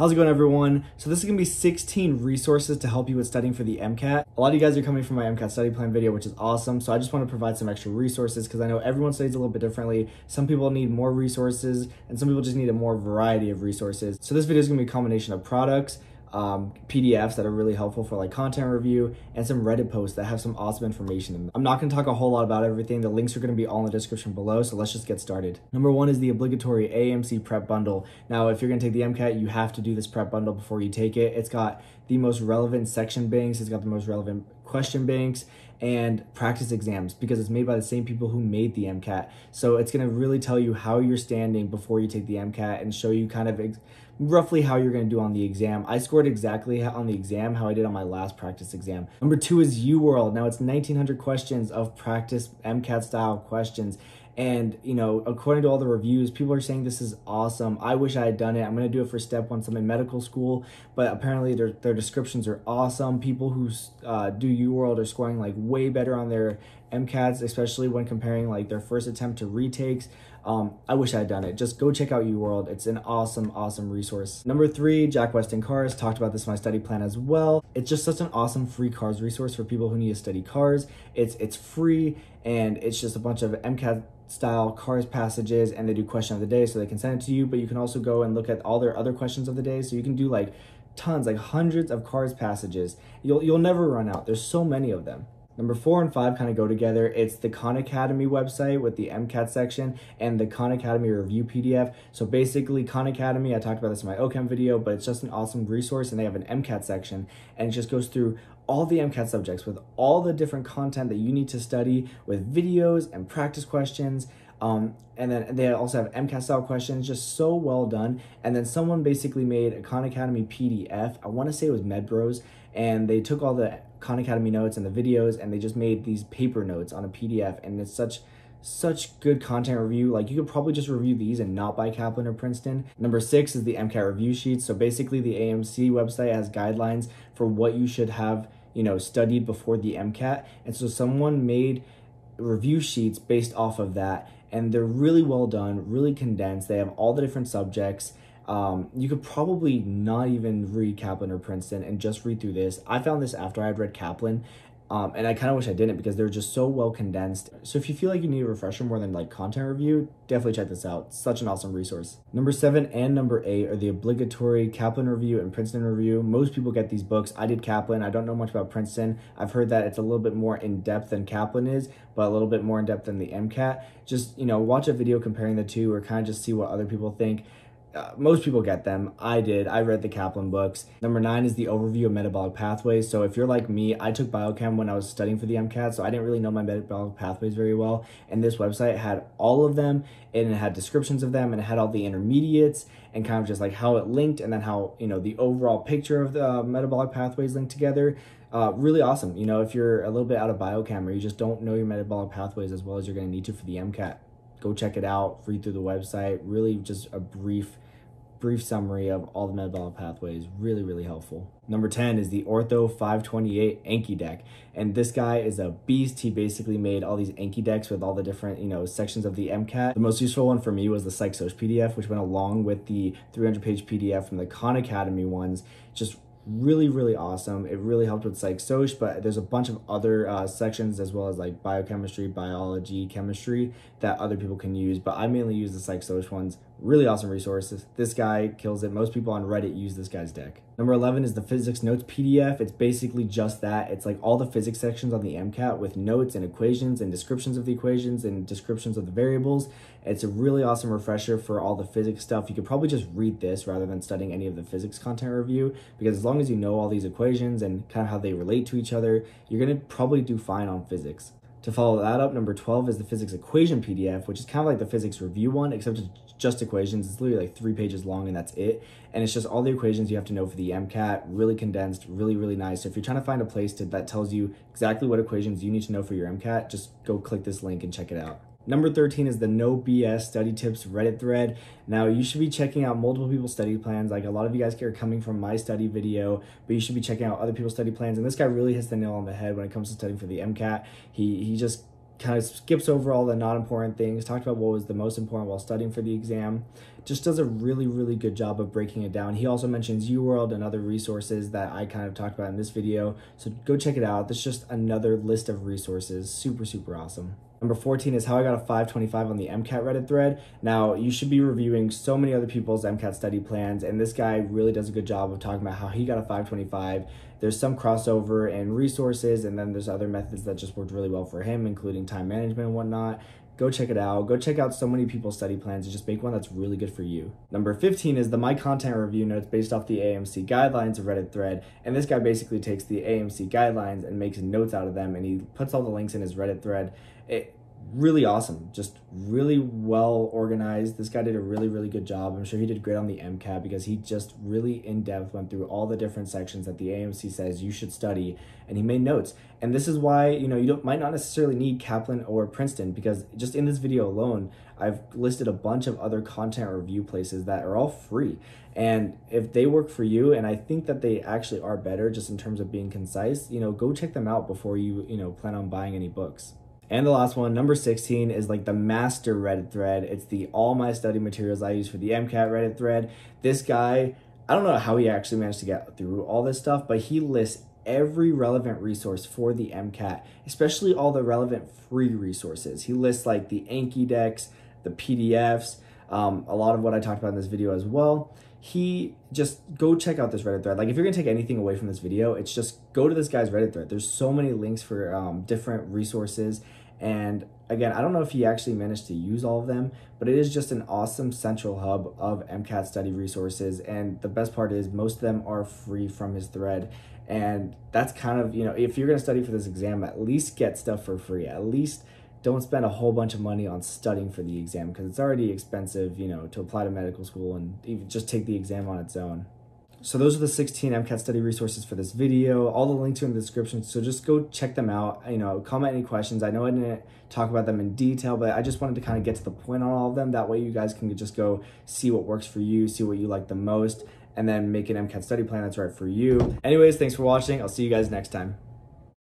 How's it going everyone? So this is gonna be 16 resources to help you with studying for the MCAT. A lot of you guys are coming from my MCAT study plan video, which is awesome. So I just wanna provide some extra resources because I know everyone studies a little bit differently. Some people need more resources and some people just need a more variety of resources. So this video is gonna be a combination of products, um, PDFs that are really helpful for like content review and some Reddit posts that have some awesome information in them. I'm not to talk a whole lot about everything. The links are to be all in the description below. So let's just get started. Number one is the obligatory AAMC prep bundle. Now, if you're going to take the MCAT, you have to do this prep bundle before you take it. It's got the most relevant section banks. It's got the most relevant question banks and practice exams because it's made by the same people who made the MCAT. So it's going to really tell you how you're standing before you take the MCAT and show you kind of ex- roughly how you're going to do on the exam. I scored exactly on the exam how I did on my last practice exam. Number two is UWorld. Now it's 1900 questions of practice MCAT style questions. And, you know, according to all the reviews, people are saying this is awesome. I wish I had done it. I'm going to do it for step one. I'm in medical school, but apparently their, their descriptions are awesome. People who uh, do UWorld are scoring like way better on their MCATs, especially when comparing like their first attempt to retakes. Um, I wish I had done it. Just go check out UWorld. It's an awesome, awesome resource. Number three, Jack Westin Cars. Talked about this in my study plan as well. It's just such an awesome free cars resource for people who need to study cars. It's it's free and it's just a bunch of MCAT style cars passages and they do question of the day so they can send it to you but you can also go and look at all their other questions of the day. So you can do like tons like hundreds of cars passages. You'll you'll never run out. There's so many of them Number four and five kind of go together. It's the Khan Academy website with the MCAT section and the Khan Academy review PDF. So basically, Khan Academy, I talked about this in my OChem video, but it's just an awesome resource and they have an MCAT section and it just goes through all the MCAT subjects with all the different content that you need to study with videos and practice questions. Um, and then they also have MCAT style questions, just so well done. And then someone basically made a Khan Academy PDF. I want to say it was MedBros, and they took all the Khan Academy notes and the videos and they just made these paper notes on a PDF and it's such such good content review. Like you could probably just review these and not buy Kaplan or Princeton. Number six is the MCAT review sheet. So basically the AAMC website has guidelines for what you should have, you know, studied before the MCAT. And so someone made review sheets based off of that and they're really well done, really condensed. They have all the different subjects um, you could probably not even read Kaplan or Princeton and just read through this. I found this after I had read Kaplan, um, and I kind of wish I didn't because they're just so well condensed. So if you feel like you need a refresher more than like content review, definitely check this out. Such an awesome resource. Number seven and number eight are the obligatory Kaplan review and Princeton review. Most people get these books. I did Kaplan. I don't know much about Princeton. I've heard that it's a little bit more in depth than Kaplan is, but a little bit more in depth than the MCAT. Just, you know, watch a video comparing the two or kind of just see what other people think. Uh, most people get them. I did. I read the Kaplan books. Number nine is the overview of metabolic pathways. So if you're like me, I took biochem when I was studying for the MCAT, so I didn't really know my metabolic pathways very well. And this website had all of them, and it had descriptions of them, and it had all the intermediates, and kind of just like how it linked, and then how you know the overall picture of the uh, metabolic pathways linked together. Uh, really awesome. You know, if you're a little bit out of biochem or you just don't know your metabolic pathways as well as you're going to need to for the MCAT go check it out, read through the website. Really, just a brief brief summary of all the metabolic pathways. Really really helpful. Number 10 is the ortho 528 anki deck. And this guy is a beast. He basically made all these anki decks with all the different you know sections of the mcat the most useful one for me was the psychsoc pdf which went along with the 300 page pdf from the khan academy ones. Just really really awesome. It really helped with psych soc but there's a bunch of other uh, sections as well as like biochemistry biology chemistry that other people can use but i mainly use the psych soc ones. Really awesome resources. This guy kills it. Most people on reddit use this guy's deck number 11 is the physics notes pdf it's basically just that. It's like all the physics sections on the mcat with notes and equations and descriptions of the equations and descriptions of the variables. It's a really awesome refresher for all the physics stuff. You could probably just read this rather than studying any of the physics content review because as long as you know all these equations and kind of how they relate to each other, you're going to probably do fine on physics. To follow that up, number 12 is the physics equation PDF, which is kind of like the physics review one, except it's just equations. It's literally like three pages long and that's it. And it's just all the equations you have to know for the MCAT, really condensed, really, really nice. So if you're trying to find a place to, that tells you exactly what equations you need to know for your MCAT, just go click this link and check it out. Number 13 is the No BS Study Tips Reddit thread. Now, you should be checking out multiple people's study plans. Like a lot of you guys are coming from my study video, but you should be checking out other people's study plans. And this guy really hits the nail on the head when it comes to studying for the MCAT. He, he just kind of skips over all the not important things, talked about what was the most important while studying for the exam. Just does a really, really good job of breaking it down. He also mentions UWorld and other resources that I kind of talked about in this video. So go check it out. This is just another list of resources. Super, super awesome. Number 14 is how I got a 525 on the MCAT Reddit thread. Now, you should be reviewing so many other people's MCAT study plans, and this guy really does a good job of talking about how he got a 525. There's some crossover and resources, and then there's other methods that just worked really well for him, including time management and whatnot go check it out. Go check out so many people's study plans and just make one that's really good for you. Number 15 is the My Content Review Notes based off the AAMC guidelines of Reddit thread. And this guy basically takes the AAMC guidelines and makes notes out of them and he puts all the links in his Reddit thread. It, really awesome, just really well organized. This guy did a really, really good job. I'm sure he did great on the MCAT because he just really in depth went through all the different sections that the AAMC says you should study and he made notes. And this is why, you know, you don't might not necessarily need Kaplan or Princeton because just in this video alone, I've listed a bunch of other content review places that are all free. And if they work for you, and I think that they actually are better just in terms of being concise, you know, go check them out before you, you know, plan on buying any books. And the last one, number 16, is like the master Reddit thread. It's the all my study materials I use for the MCAT Reddit thread. This guy, I don't know how he actually managed to get through all this stuff, but he lists every relevant resource for the MCAT, especially all the relevant free resources. He lists like the Anki decks, the PDFs, um, a lot of what I talked about in this video as well. He just go check out this Reddit thread. Like if you're gonna take anything away from this video, it's just go to this guy's Reddit thread. There's so many links for um, different resources and again, I don't know if he actually managed to use all of them, but it is just an awesome central hub of MCAT study resources. And the best part is most of them are free from his thread. And that's kind of, you know, if you're going to study for this exam, at least get stuff for free. At least don't spend a whole bunch of money on studying for the exam because it's already expensive, you know, to apply to medical school and even just take the exam on its own. So those are the 16 MCAT study resources for this video. All the links are in the description, so just go check them out. You know, comment any questions. I know I didn't talk about them in detail, but I just wanted to kind of get to the point on all of them. That way you guys can just go see what works for you, see what you like the most, and then make an MCAT study plan that's right for you. Anyways, thanks for watching. I'll see you guys next time.